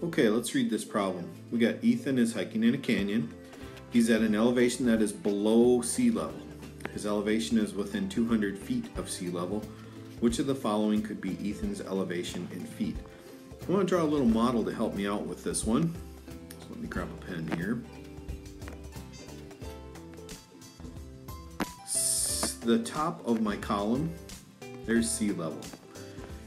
Okay, let's read this problem. We got Ethan is hiking in a canyon. He's at an elevation that is below sea level. His elevation is within 200 feet of sea level. Which of the following could be Ethan's elevation in feet? I want to draw a little model to help me out with this one. So let me grab a pen here. The top of my column, there's sea level.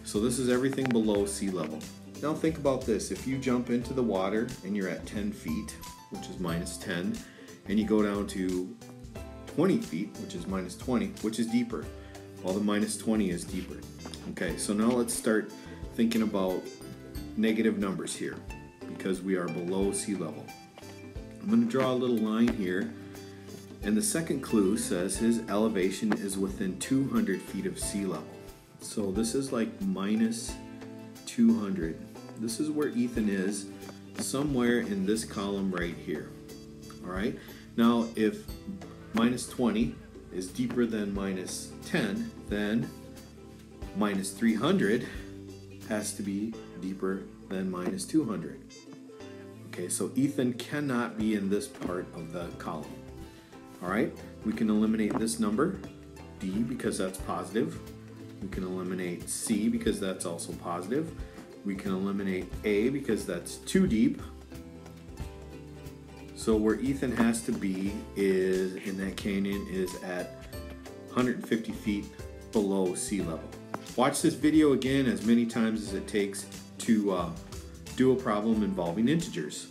So this is everything below sea level. Now think about this. If you jump into the water and you're at 10 feet, which is minus 10, and you go down to 20 feet, which is minus 20, which is deeper? Well, the minus 20 is deeper. Okay, so now let's start thinking about negative numbers here because we are below sea level. I'm going to draw a little line here and the second clue says his elevation is within 200 feet of sea level. So this is like minus 200 this is where Ethan is, somewhere in this column right here. All right. Now, if minus 20 is deeper than minus 10, then minus 300 has to be deeper than minus 200. Okay, so Ethan cannot be in this part of the column. All right, we can eliminate this number, D, because that's positive. We can eliminate C because that's also positive. We can eliminate A because that's too deep. So where Ethan has to be is in that canyon is at 150 feet below sea level. Watch this video again as many times as it takes to uh, do a problem involving integers.